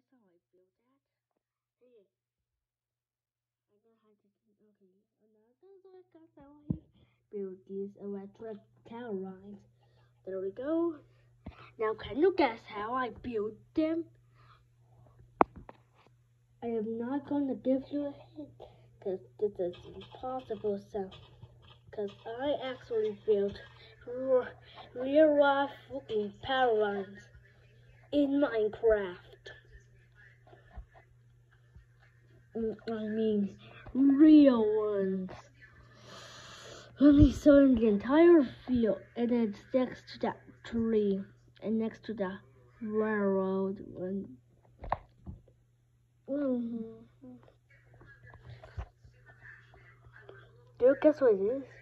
guys how I built that. Hey, I don't have to. Okay, and now this is guys how I build these electric car lines. There we go. Now can you guess how I built them? I am not gonna give you a hint because this is impossible so because I actually built real life fucking power lines in Minecraft. Mm, I mean, real ones. Let me you the entire field, and it's next to that tree, and next to the railroad. Mm -hmm. Do you guess what it is?